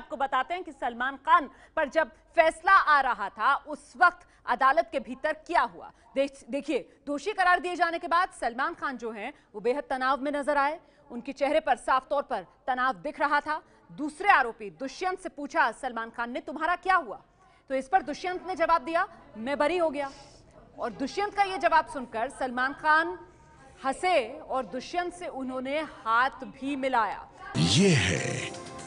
आपको बताते हैं कि सलमान खान पर जब फैसला आ रहा था, उस वक्त अदालत के भीतर क्या हुआ? देखिए, दोषी करार दिए जाने के बाद सलमान खान जो हैं, वो बेहद तनाव में नज़र आए। उनके चेहरे पर साफ़ तौर पर तनाव दिख रहा था। दूसरे आरोपी दुष्यंत से पूछा, सलमान खान ने तुम्हारा क्या हुआ? तो इस पर दुष्यंत ने जवाब दिया, मैं बरी हो गया। और दुष्यंत का यह जवाब सुनकर सलमान खान हंसे और दुष्यंत से उन्होंने हाथ भी मिलाया। ये है